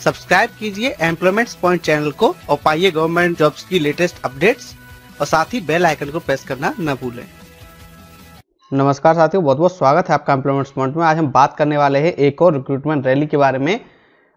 Subscribe कीजिए employments point channel को और पाइए गवर्नमेंट जॉब्स की लेटेस्ट अपडेट्स और साथ ही बेल आइकन को प्रेस करना न भूलें। नमस्कार साथियों बहुत बहुत स्वागत है आपका एम्प्लॉयमेंट पॉइंट में। आज हम बात करने वाले हैं एक और रिक्रूटमेंट रैली के बारे में।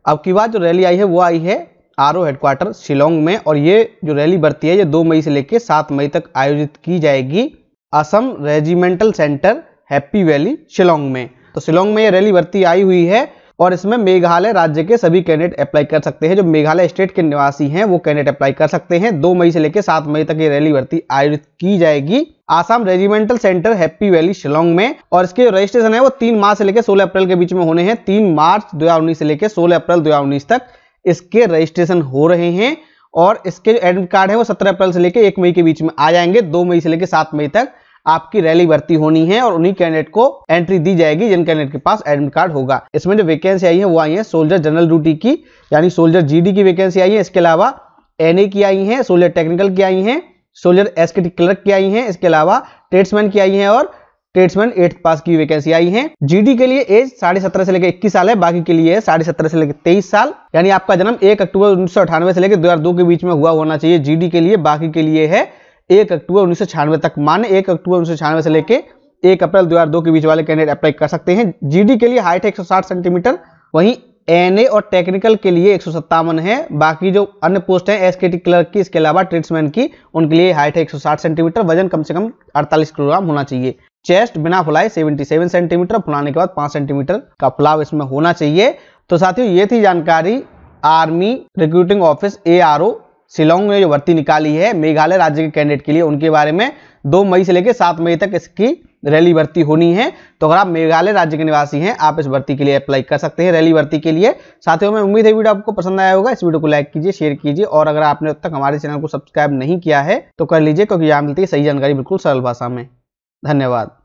अब की बात जो रैली आई है, वो आई है आर ओ हेडक्वार्टर शिलोंग में और ये जो रैली बढ़ती है, ये दो मई से लेकर सात मई तक आयोजित की जाएगी Assam regimental centre Happy Valley Shillong में। तो शिलोंग में ये रैली बढ़ती आई हुई है और इसमें मेघालय राज्य के सभी कैंडिडेट अप्लाई कर सकते हैं। जो मेघालय स्टेट के निवासी हैं, वो कैंडिडेट अप्लाई कर सकते हैं। दो मई से लेकर सात मई तक ये रैली भर्ती आयोजित की जाएगी। Assam regimental centre Happy Valley Shillong में। और इसके रजिस्ट्रेशन है, वो तीन मार्च से लेकर सोलह अप्रैल के बीच में होने हैं। तीन मार्च दो से लेकर सोलह अप्रैल दो तक इसके रजिस्ट्रेशन हो रहे हैं। और इसके जो एडमिट कार्ड है, वो सत्रह अप्रैल से लेकर एक मई के बीच में आ जाएँगे। दो मई से लेकर सात मई तक आपकी रैली भर्ती होनी है और उन्हीं कैंडिडेट को एंट्री दी जाएगी जिन कैंडिडेट के पास एडमिट कार्ड होगा। इसमें जो वैकेंसी आई है, वो आई है सोल्जर जनरल ड्यूटी की, यानी सोल्जर जीडी की वैकेंसी आई है। इसके अलावा एनए की आई है सोल्जर टेक्निकल की आई है सोल्जर एस क्लर्क की आई है, इसके अलावा ट्रेड्समैन की आई है और ट्रेड्समैन एट्थ पास की वैकेंसी आई है। जीडी के लिए एज साढ़े सत्रह से लेकर इक्कीस साल है, बाकी के लिए साढ़े सत्रह से लेकर तेईस साल। यानी आपका जन्म एक अक्टूबर उन्नीस सौ अठानवे से लेकर दो हज़ार दो के बीच में हुआ होना चाहिए। जीडी के लिए बाकी के लिए है एक अक्टूबर उन्नीस तक माने एक अक्टूबर उन्नीस से लेके एक अप्रैल दो दो के बीच वाले कैंडिडेट अप्लाई कर सकते हैं। जीडी के लिए हाइट एक सेंटीमीटर, वहीं एनए और टेक्निकल के लिए एक सौ सत्तावन है। बाकी जो अन्य पोस्ट हैं एसकेटी क्लर्क की, इसके अलावा ट्रेड्समैन की, उनके लिए हाइट है एक सेंटीमीटर, वज़न कम से कम 48 किलोग्राम होना चाहिए। चेस्ट बिना फुलाए 77 सेंटीमीटर, फुलाने के बाद 5 सेंटीमीटर का फुलाव इसमें होना चाहिए। तो साथियों, ये थी जानकारी army recruiting office ARO Shillong ने जो भर्ती निकाली है, मेघालय राज्य के कैंडिडेट के लिए, उनके बारे में दो मई से लेकर सात मई तक इसकी रैली भर्ती होनी है। तो अगर आप मेघालय राज्य के निवासी हैं, आप इस भर्ती के लिए अप्लाई कर सकते हैं रैली भर्ती के लिए। साथियों, में उम्मीद है वीडियो आपको पसंद आया होगा। इस वीडियो को लाइक कीजिए शेयर कीजिए और अगर आपने अब तक हमारे चैनल को सब्सक्राइब नहीं किया है तो कर लीजिए, क्योंकि यहाँ मिलती है सही जानकारी बिल्कुल सरल भाषा में। धन्यवाद।